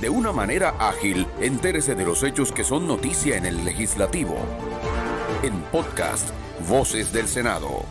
De una manera ágil, entérese de los hechos que son noticia en el legislativo. En podcast, Voces del Senado.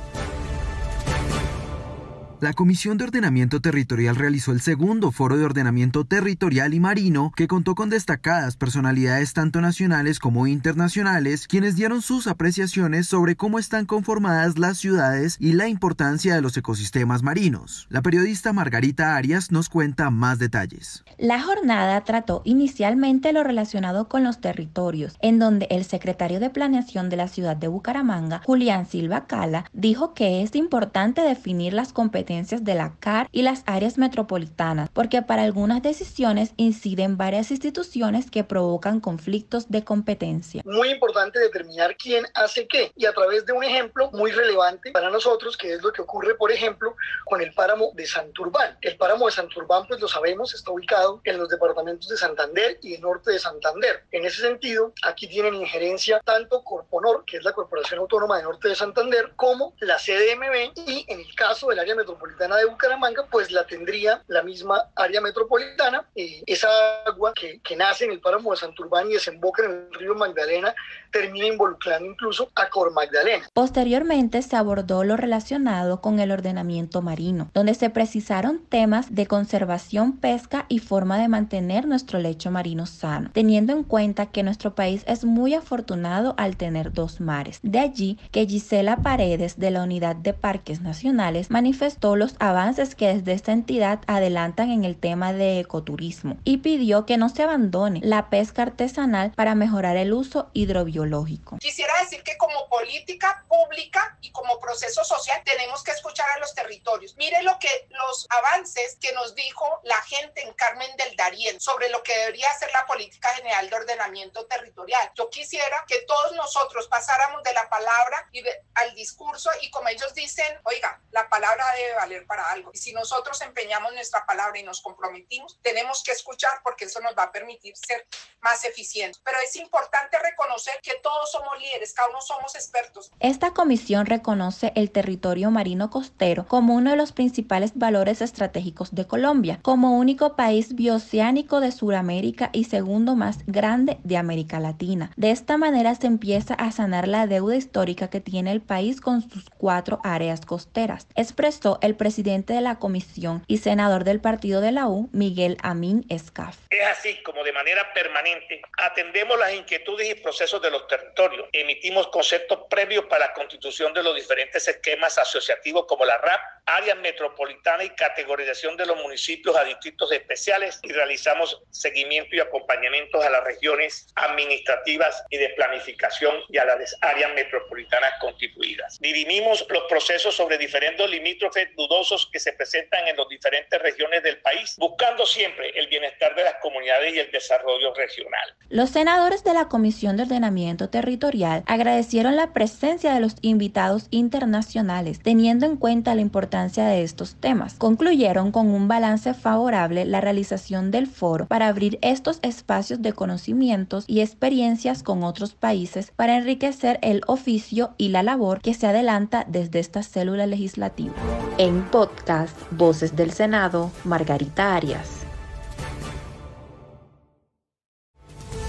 La Comisión de Ordenamiento Territorial realizó el segundo foro de ordenamiento territorial y marino que contó con destacadas personalidades tanto nacionales como internacionales, quienes dieron sus apreciaciones sobre cómo están conformadas las ciudades y la importancia de los ecosistemas marinos. La periodista Margarita Arias nos cuenta más detalles. La jornada trató inicialmente lo relacionado con los territorios, en donde el secretario de Planeación de la ciudad de Bucaramanga, Julián Silva Cala, dijo que es importante definir las competencias de la CAR y las áreas metropolitanas, porque para algunas decisiones inciden varias instituciones que provocan conflictos de competencia. Muy importante determinar quién hace qué y a través de un ejemplo muy relevante para nosotros, que es lo que ocurre, por ejemplo, con el páramo de Santurbán. El páramo de Santurbán, pues lo sabemos, está ubicado en los departamentos de Santander y el norte de Santander. En ese sentido, aquí tienen injerencia tanto Corponor, que es la Corporación Autónoma de Norte de Santander, como la CDMB y en el caso del área metropolitana metropolitana de Bucaramanga, pues la tendría la misma área metropolitana. Eh, esa agua que, que, nace en el páramo de Santurbán y desemboca en el río Magdalena termina involucrando incluso a Cor Magdalena. Posteriormente se abordó lo relacionado con el ordenamiento marino, donde se precisaron temas de conservación, pesca y forma de mantener nuestro lecho marino sano, teniendo en cuenta que nuestro país es muy afortunado al tener dos mares. De allí que Gisela Paredes de la Unidad de Parques Nacionales manifestó los avances que desde esta entidad adelantan en el tema de ecoturismo y pidió que no se abandone la pesca artesanal para mejorar el uso hidrobiológico. Quisiera decir que como política pública y como proceso social tenemos que escuchar a los territorios. Mire lo que los avances que nos dijo la gente en Carmen del Darién sobre lo que debería ser la política general de ordenamiento territorial. Yo quisiera que todos nosotros pasáramos de la palabra y al discurso y como ellos dicen, oiga, la palabra debe valer para algo. Y si nosotros empeñamos nuestra palabra y nos comprometimos, tenemos que escuchar porque eso nos va a permitir ser más eficientes. Pero es importante reconocer que todos somos líderes, cada uno somos expertos. Esta comisión reconoce el territorio marino costero como uno de los principales valores estratégicos de Colombia, como único país bioceánico de Sudamérica y segundo más grande de América Latina. De esta manera se empieza a sanar la deuda histórica que tiene el país con sus cuatro áreas costeras. Expresó el presidente de la comisión y senador del partido de la U, Miguel Amin Escaf. Es así como de manera permanente atendemos las inquietudes y procesos de los territorios, emitimos conceptos previos para la constitución de los diferentes esquemas asociativos como la RAP, área metropolitana y categorización de los municipios a distritos especiales y realizamos seguimiento y acompañamientos a las regiones administrativas y de planificación y a las áreas metropolitanas constituidas. Dirimimos los procesos sobre diferentes limítrofes dudosos que se presentan en las diferentes regiones del país, buscando siempre el bienestar de las comunidades y el desarrollo regional. Los senadores de la Comisión de Ordenamiento Territorial agradecieron la presencia de los invitados internacionales, teniendo en cuenta la importancia de estos temas. Concluyeron con un balance favorable la realización del foro para abrir estos espacios de conocimientos y experiencias con otros países para enriquecer el oficio y la labor que se adelanta desde esta célula legislativa. En podcast Voces del Senado, Margarita Arias.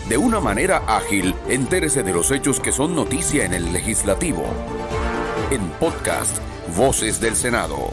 De una manera ágil, entérese de los hechos que son noticia en el legislativo. En podcast Voces del Senado.